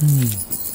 嗯。